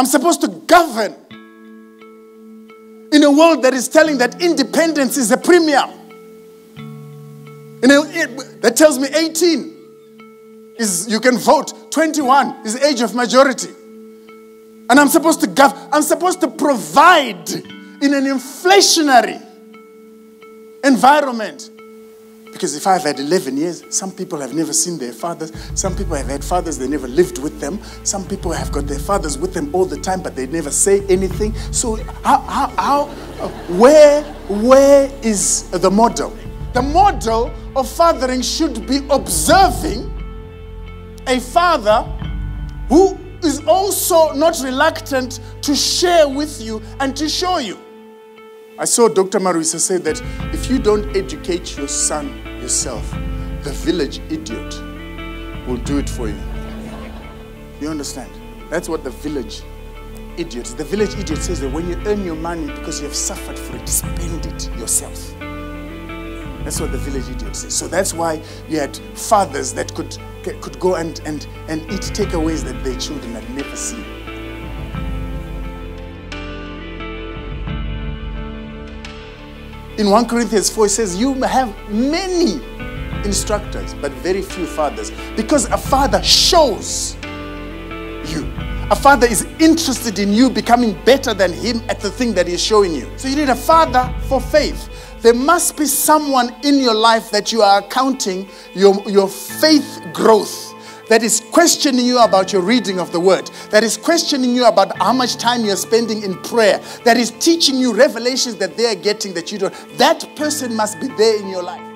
I'm supposed to govern in a world that is telling that independence is a premium. In a, it, that tells me 18 is you can vote, 21 is age of majority. And I'm supposed to gov- I'm supposed to provide in an inflationary environment. Because if I've had 11 years, some people have never seen their fathers. Some people have had fathers, they never lived with them. Some people have got their fathers with them all the time, but they never say anything. So, how, how, how where, where is the model? The model of fathering should be observing a father who is also not reluctant to share with you and to show you. I saw Dr. Marisa say that if you don't educate your son yourself, the village idiot will do it for you. You understand? That's what the village idiot. The village idiot says that when you earn your money because you have suffered for it, spend it yourself. That's what the village idiot says. So that's why you had fathers that could, could go and, and, and eat takeaways that their children had never seen. In 1 Corinthians 4, it says, You have many instructors, but very few fathers. Because a father shows you. A father is interested in you becoming better than him at the thing that he's showing you. So you need a father for faith. There must be someone in your life that you are accounting your, your faith growth that is questioning you about your reading of the word, that is questioning you about how much time you're spending in prayer, that is teaching you revelations that they're getting that you don't. That person must be there in your life.